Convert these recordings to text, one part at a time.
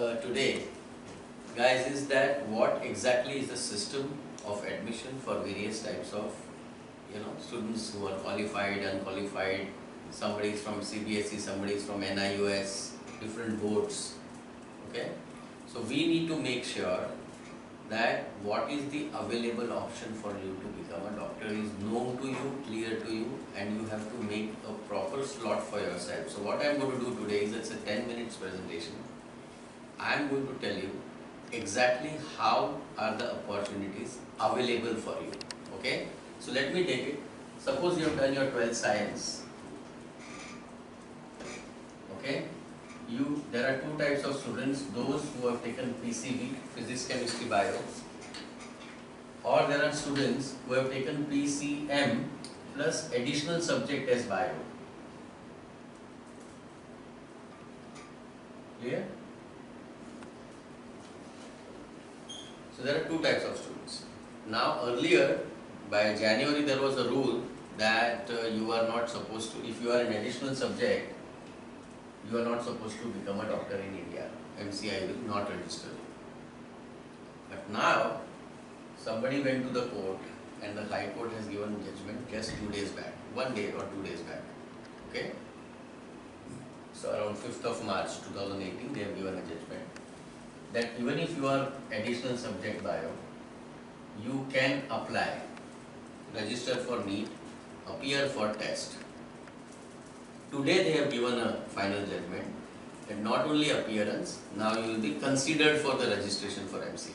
uh, today, guys, is that what exactly is the system of admission for various types of, you know, students who are qualified, unqualified, somebody is from CBSE, somebody is from NIUS, different boards, okay? So we need to make sure that what is the available option for you to become a doctor is known to you, clear to you, and you have to make a proper slot for yourself. So what I am going to do today is it's a 10 minutes presentation. I am going to tell you exactly how are the opportunities available for you. Okay? So let me take it. Suppose you have done your 12th science. Okay? you there are two types of students those who have taken PCB physics chemistry bio or there are students who have taken PCM plus additional subject as bio clear so there are two types of students now earlier by January there was a rule that uh, you are not supposed to if you are an additional subject you are not supposed to become a doctor in India. MCI will not register. But now, somebody went to the court and the High Court has given judgment just two days back, one day or two days back. Okay? So around 5th of March 2018, they have given a judgment that even if you are additional subject bio, you can apply, register for NEET, appear for test Today they have given a final judgment and not only appearance, now you will be considered for the registration for MCA.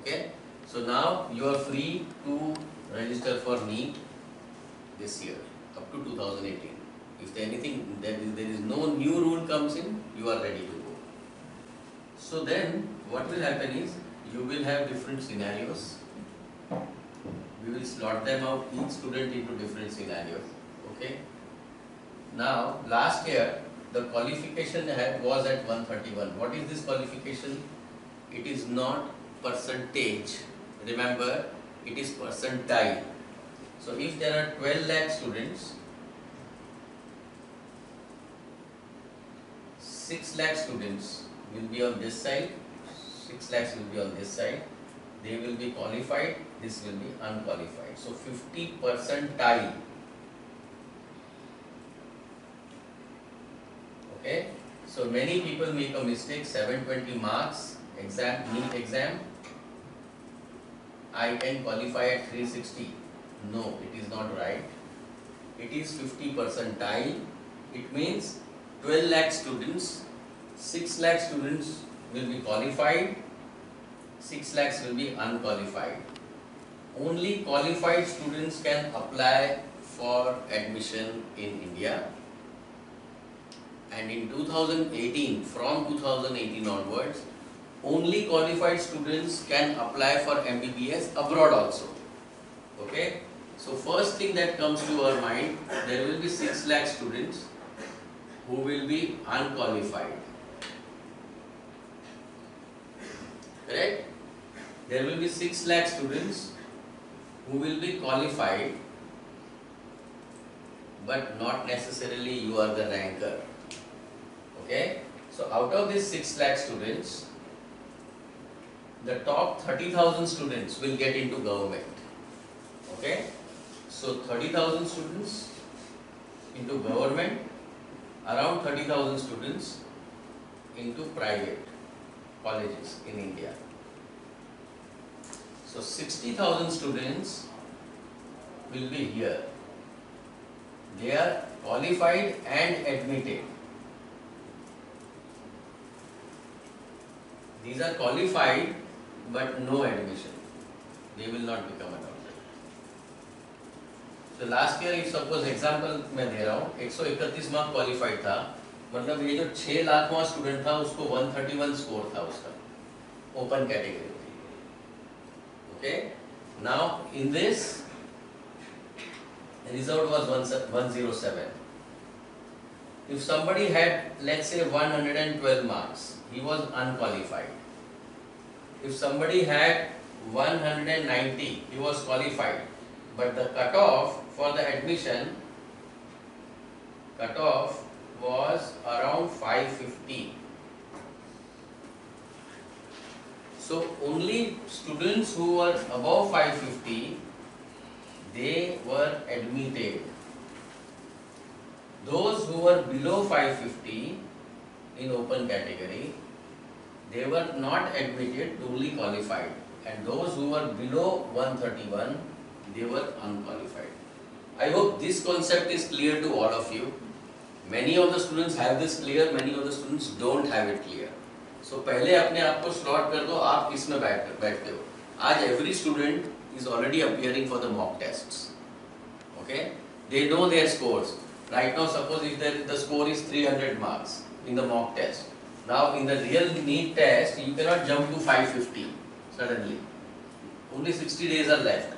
Okay? So now you are free to register for NEET this year up to 2018. If there anything there is, there is no new rule comes in, you are ready to. So then what will happen is you will have different scenarios. We will slot them out each student into different scenarios. Okay? Now, last year, the qualification had was at 131. What is this qualification? It is not percentage. Remember, it is percentile. So, if there are 12 lakh students, 6 lakh students will be on this side, 6 lakhs will be on this side, they will be qualified, this will be unqualified. So, 50 percentile okay? So many people make a mistake 720 marks exam NEET exam. I can qualify at 360 no it is not right. It is 50 percentile it means 12 lakh students 6 lakh students will be qualified. 6 lakhs will be unqualified. Only qualified students can apply for admission in India. And in 2018 from 2018 onwards only qualified students can apply for MBBS abroad also. Okay? So first thing that comes to our mind there will be 6 lakh students who will be unqualified correct? There will be 6 lakh students who will be qualified but not necessarily you are the ranker. Okay, so out of these 6 lakh students, the top 30,000 students will get into government. Okay, so 30,000 students into government, around 30,000 students into private colleges in India. So 60,000 students will be here. They are qualified and admitted. These are qualified but no admission. They will not become a doctor. So last year if suppose example मैं दे रहा हूँ 131 mark qualified था मतलब ये जो छह लाखवा student था, उसको 131 स्कोर था उसका open category okay now in this result was 107 if somebody had let's say 112 marks he was unqualified if somebody had 190 he was qualified but the cut off for the admission cut off was around 550. So only students who were above 550, they were admitted. Those who were below 550 in open category, they were not admitted, only qualified. And those who were below 131, they were unqualified. I hope this concept is clear to all of you Many of the students have this clear, many of the students don't have it clear. So पहले अपने आप को slot कर दो आप किसमें बैठ बैठते हो आज every student is already appearing for the mock tests. Okay? They know their scores. Right now suppose if the, the score is 300 marks in the mock test. Now in the real NEET test you cannot jump to 550 suddenly. Only 60 days are left.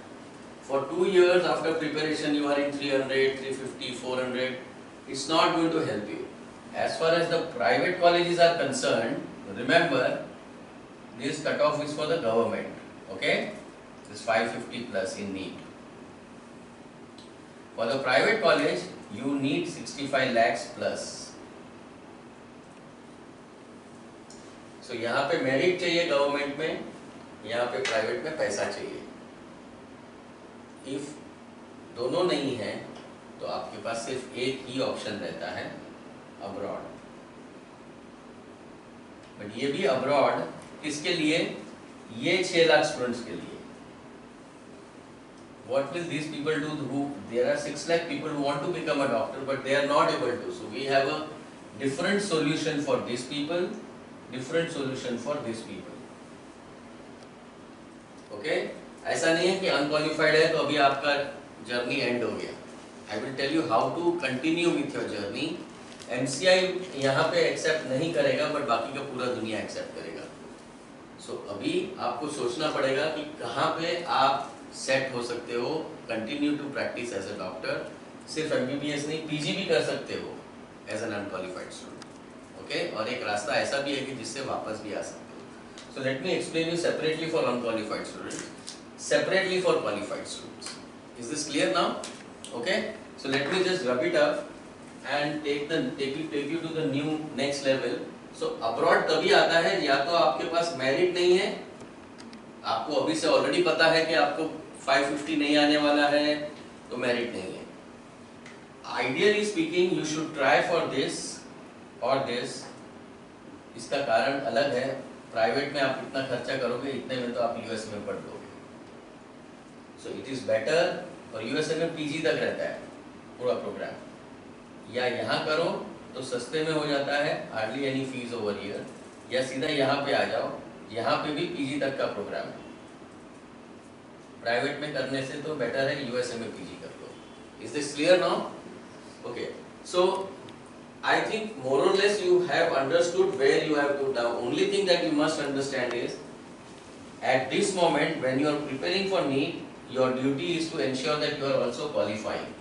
For two years after preparation you are in 300, 350, 400. It's not going to help you. As far as the private colleges are concerned, remember this cutoff is for the government. Okay? This 550 plus in NEET. For the private college, you need 65 lakhs plus. So पे merit चाहिए government में यहाँ पे private में पैसा चाहिए if दोनों नहीं है तो आपके पास सिर्फ़ एक ही ऑप्शन रहता है अब्रॉड बट ये भी अब्रॉड किसके लिए ये छह लाख स्टूडेंट्स के लिए what will these people do who there are 6 lakh people who want to become a doctor but they are not able to so we have a different solution for these people different solution for these people okay ऐसा नहीं है कि unqualified है तो अभी आपका journey end हो गया I will tell you how to continue with your journey MCI यहाँ पे एक्सेप्ट नहीं करेगा बट बाकी का पूरा दुनिया एक्सेप्ट करेगा। So, अभी आपको सोचना पड़ेगा कि कहाँ पे आप सेट हो सकते हो continue to practice as a doctor सिर्फ़ एमबीबीएस नहीं पीजी भी कर सकते हो as an unqualified student okay और एक रास्ता ऐसा भी है कि जिससे वापस भी आ सकते हो। So let me explain you separately for unqualified student separately for qualified students is this clear now okay so let me just rub it up and take the take you take you to the new next level so abroad तभी आता है, या तो आपके पास merit नहीं है। आपको अभी से ऑलरेडी पता है कि आपको 550 नहीं आने वाला है तो मेरिट नहीं है। Ideally speaking you should try for this और दिस इसका कारण अलग है। प्राइवेट में आप इतना खर्चा करोगे, इतने में तो आप यूएस में पढ़ लोगे। सो इट इज़ बेटर और यूएसए में पीजी तक रहता है। पूरा प्रोग्राम या यहाँ करो तो सस्ते में हो जाता है hardly any fees over year या सीधा यहाँ पे आ जाओ, यहाँ पे भी पीजी तक का प्रोग्राम है। प्राइवेट में करने से तो बेटर है यूएसए में पीजी कर लो is this clear now okay so I think more or less you have understood where you have to down only thing that you must understand is at this moment when you are preparing for me your duty is to ensure that you are also qualifying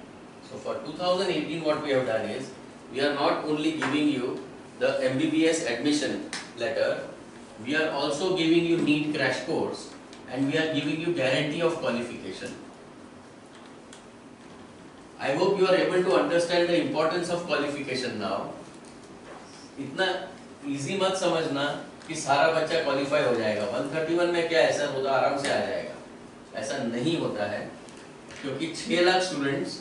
So for 2018 what we have done is we are not only giving you the MBBS admission letter, we are also giving you NEET crash course and we are giving you guarantee of qualification. I hope you are able to understand the importance of qualification now. इतना easy मत समझना कि सारा बच्चा qualify हो जाएगा 131 में क्या ऐसा होता आराम से आ जाएगा ऐसा नहीं होता है क्योंकि 6 लाख स्टूडेंट्स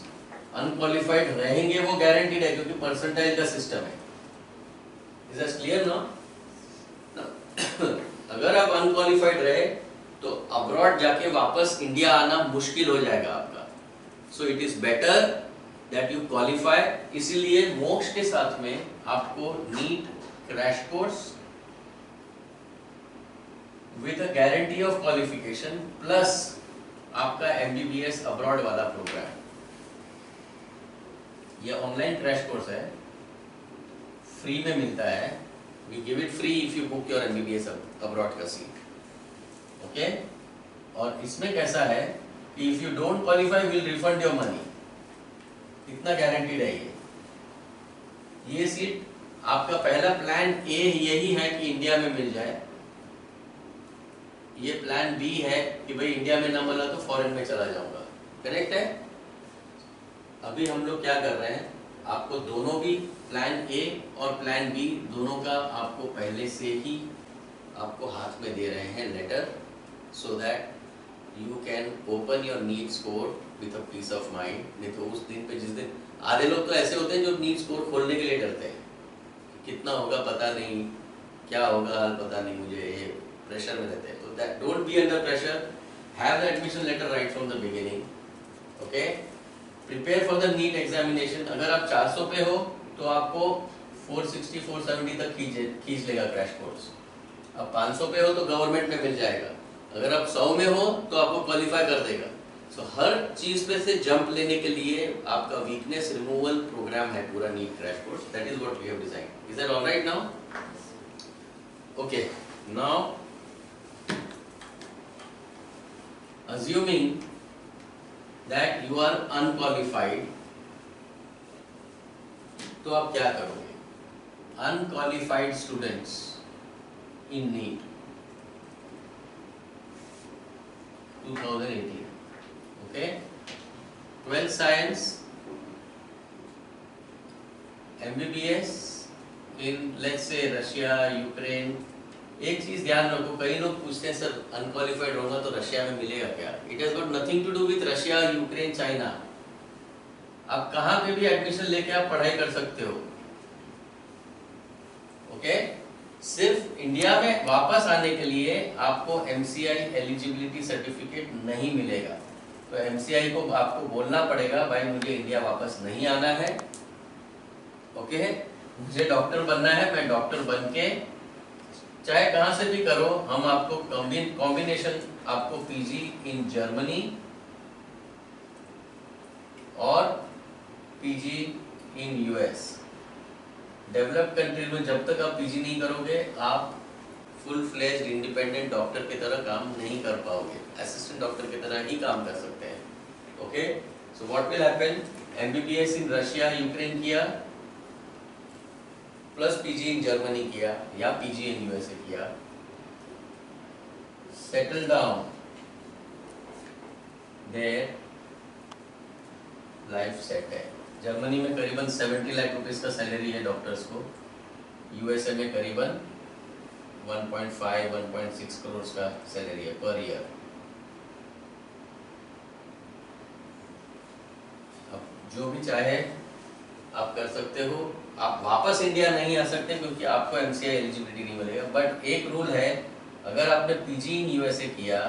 अनक्वालिफाइड रहेंगे, वो गारंटीड है, क्योंकि परसेंटाइल का सिस्टम है। इज़ दैट क्लियर ना अगर आप अनक्वालिफाइड रहे तो अब्रॉड जाके वापस इंडिया आना मुश्किल हो जाएगा आपका। So it is better that you qualify इसीलिए मोक्ष के साथ में आपको NEET crash course with a guarantee of qualification plus आपका एमबीबीएस अब्रॉड वाला प्रोग्राम ये ऑनलाइन क्रैश कोर्स है। फ्री में मिलता है। We give it free if you book your MBBS abroad का सीट ओके और इसमें कैसा है कि if you don't qualify will refund your money इतना गारंटीड है ये। ये सीट आपका पहला प्लान ए यही है कि इंडिया में मिल जाए। ये प्लान बी है कि भाई इंडिया में ना मिला तो फॉरेन में चला जाऊँगा। करेक्ट है? अभी हम लोग क्या कर रहे हैं, आपको दोनों भी प्लान ए और प्लान बी दोनों का आपको पहले से ही आपको हाथ में दे रहे हैं letter so that you can open your NEET score with a peace of mind नहीं तो उस दिन पे जिस दिन, आधे लोग तो ऐसे होते हैं जो नीट स्कोर खोलने के लिए डरते हैं कितना होगा पता नहीं, क्या होगा पता नहीं मुझे, ये प्रेशर में रहते हैं। तो that don't be under pressure have the admission letter right from the beginning okay prepare for the NEET examination अगर आप 400 पे हो तो आपको 460 470 तक खींच लेगा क्रैश कोर्स अब 500 पे हो तो गवर्नमेंट में मिल जाएगा. अगर आप 100 में हो तो आपको क्वालिफाई कर देगा. सो so, हर चीज़ पे से जंप लेने के लिए आपका वीकनेस रिमूवल प्रोग्राम है पूरा NEET crash course that is what we have designed is that alright now okay now assuming that you are unqualified तो आप क्या करोगे unqualified students in NEET 2018 okay 12 science MBBS in let's say Russia Ukraine एक चीज़ ध्यान रखो, कई लोग पूछते हैं, सर अनक्वालिफाइड होगा तो रशिया में मिलेगा क्या? It has got nothing to do with Russia Ukraine China आप कहाँ पे भी एडमिशन लेके आप पढ़ाई कर सकते हो। Okay okay? सिर्फ़ इंडिया में वापस आने के लिए आपको एमसीआई एलिजिबिलिटी सर्टिफिकेट नहीं मिलेगा। तो एमसीआई को आपको बोलना पड़ेगा, भाई, मुझे इंडिया वापस नहीं आना है। ओके मुझे डॉक्टर बनना है, मैं डॉक्टर बन के चाहे कहाँ से भी करो, हम आपको कॉम्बिनेशन आपको पीजी इन जर्मनी और PG in US develop country में जब तक आप पीजी नहीं करोगे, आप फुल फ्लेज इंडिपेंडेंट डॉक्टर की तरह काम नहीं कर पाओगे. असिस्टेंट डॉक्टर की तरह ही काम कर सकते हैं. Okay so what will happen MBBS in Russia Ukraine किया. प्लस पीजी इन जर्मनी किया या पीजी इन यूएसए किया settle down there life set है। जर्मनी में करीबन 70 लाख रुपीस का सैलरी है डॉक्टर्स को। यूएसए में करीबन 1.5 1.6 करोड़ का सैलरी है पर ईयर अब जो भी चाहे आप कर सकते हो। आप वापस इंडिया नहीं आ सकते क्योंकि आपको एमसीआई एलिजिबिलिटी नहीं मिलेगा। बट एक रूल है, अगर आपने पीजी इन यूएसए किया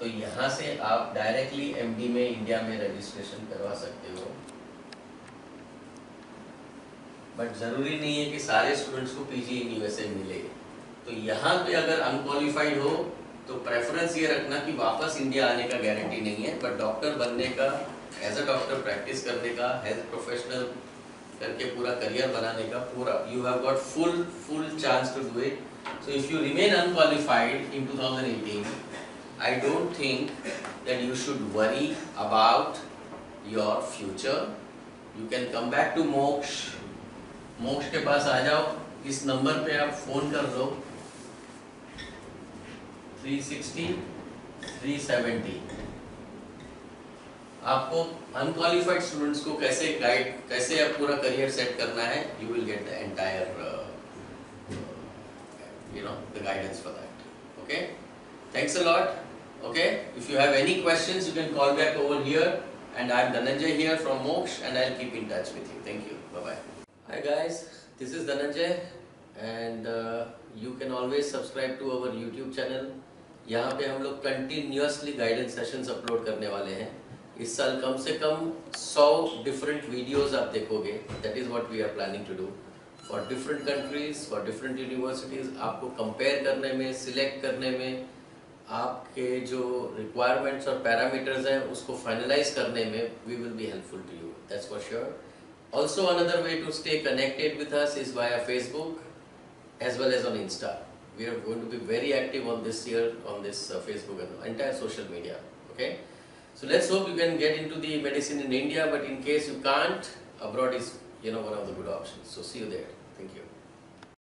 तो यहाँ से आप डायरेक्टली एमडी में इंडिया में रजिस्ट्रेशन करवा सकते हो। बट ज़रूरी नहीं है कि सारे स्टूडेंट्स को पीजी इन यूएसए मिले। तो यहाँ पे अगर अनक्वालिफाइड हो तो प्रेफरेंस ये रखना कि वापस इंडिया आने का गारंटी नहीं है बट डॉक्टर बनने का एज अ डॉक्टर प्रैक्टिस करने का हेल्थ प्रोफेशनल करके पूरा करियर बनाने का पूरा you have got full full chance to do it so if you remain unqualified in 2018 I don't think that you should worry about your future you can come back to Moksh Moksh के पास आ जाओ. इस number पे आप phone कर दो. 360 370 आपको unqualified students को कैसे गाइड कैसे आप पूरा करियर सेट करना है you will get the entire you know the guidance for that okay thanks a lot okay if you have any questions you can call back over here and I am Dhananjay here from Moksh and I will keep in touch with you thank you bye bye hi guys this is Dhananjay and you can always subscribe to our YouTube channel यहाँ पे हम लोग continuously guidance sessions upload करने वाले हैं। इस साल कम से कम 100 डिफरेंट वीडियोस आप देखोगे. That is what we are planning to do for different countries for different universities आपको कंपेयर करने में सिलेक्ट करने में आपके जो रिक्वायरमेंट्स और पैरामीटर्स हैं उसको फाइनलाइज करने में we will be helpful to you that's for sure also another way to stay connected with us is via Facebook as well as on Insta we are going to be very active on this year on this uh, Facebook and entire social media. So let's hope you can get into the medicine in India. But in case you can't, abroad is you know one of the good options. So see you there.